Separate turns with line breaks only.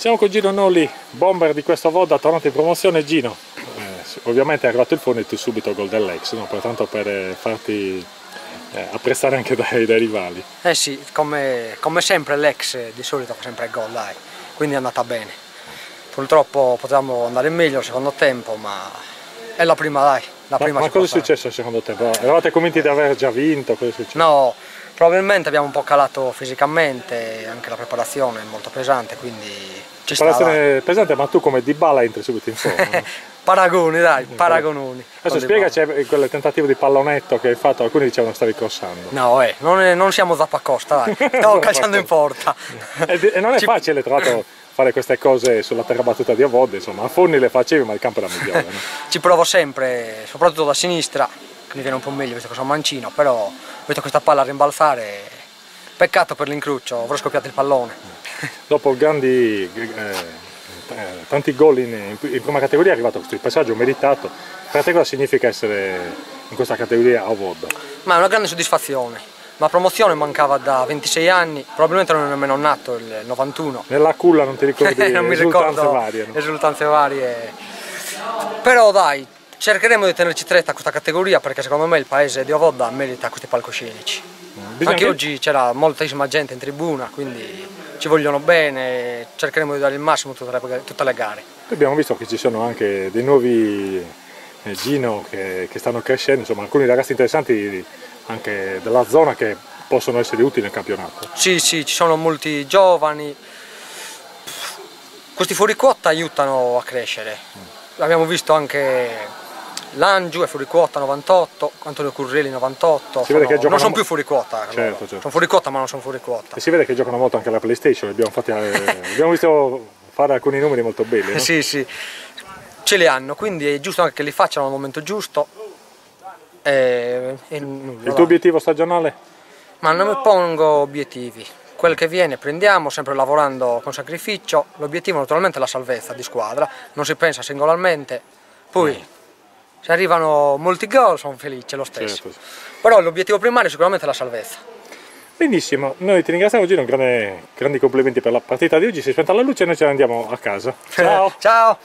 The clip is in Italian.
Siamo con Gino Nolli, bomber di questa volta, tornato in promozione. Gino, eh, ovviamente è arrivato il e tu subito gol dell'ex, no? pertanto per eh, farti eh, apprezzare anche dai, dai, rivali.
Eh sì, come, come sempre l'ex di solito fa sempre il gol, dai, quindi è andata bene. Purtroppo potevamo andare meglio al secondo tempo, ma è la prima, dai. La
ma,
prima
ma cosa è successo al secondo tempo? Eravate convinti di aver già vinto? Cosa è successo?
No, probabilmente abbiamo un po' calato fisicamente, anche la preparazione è molto pesante, quindi ci
Preparazione pesante, ma tu come Di Bala entri subito in forma.
Paragoni, dai, paragononi.
Adesso spiegaci quel tentativo di pallonetto che hai fatto, alcuni dicevano stavi crossando.
No, eh, non, è, non siamo Zappacosta, dai, stavo calciando in porta.
E, e non è ci... facile, tra l'altro, fare queste cose sulla terra battuta di Avod, insomma, a Forni le facevi, ma il campo era migliore. No?
ci provo sempre, soprattutto da sinistra, che mi viene un po' meglio visto che sono mancino, però vedo questa palla a rimbalzare, peccato per l'incruccio, avrò scoppiato il pallone.
Dopo grandi... Eh, eh, tanti gol in, in, prima categoria è arrivato questo passaggio meritato. Per te cosa significa essere in questa categoria a VOD?
Ma è una grande soddisfazione. La promozione mancava da 26 anni, probabilmente non è nemmeno nato il 91.
Nella culla non ti ricordi non mi esultanze varie? No?
Esultanze varie. Però dai, cercheremo di tenerci stretta a questa categoria perché secondo me il paese di Ovodda merita questi palcoscenici. Bisogna Anche che... oggi c'era moltissima gente in tribuna, quindi ci vogliono bene, cercheremo di dare il massimo le, tutte le gare.
Abbiamo visto che ci sono anche dei nuovi eh, Gino che, che, stanno crescendo, insomma alcuni ragazzi interessanti anche della zona che possono essere utili nel campionato.
Sì, sì, ci sono molti giovani. Questi fuoriquota aiutano a crescere. Mm. Abbiamo visto anche Langiu è fuori quota 98, Antonio Currelli 98, si sono, non sono più fuori quota,
certo, certo.
sono fuori quota ma non sono fuori quota.
E si vede che giocano molto anche alla PlayStation, abbiamo, fatti, eh, abbiamo visto fare alcuni numeri molto belli. No?
sì, sì, ce li hanno, quindi è giusto anche che li facciano al momento giusto.
E, e, Il tuo obiettivo stagionale?
Ma non mi pongo obiettivi, quel che viene prendiamo, sempre lavorando con sacrificio, l'obiettivo naturalmente è la salvezza di squadra, non si pensa singolarmente, poi... Mm se arrivano molti gol sono felice lo stesso. Certo. Però l'obiettivo primario è sicuramente la salvezza.
Benissimo, noi ti ringraziamo Gino, grande, grandi complimenti per la partita di oggi, si è spenta la luce e noi ce ne andiamo a casa.
Ciao! Ciao!